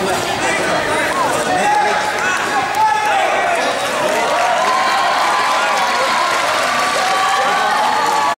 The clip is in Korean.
뭐야?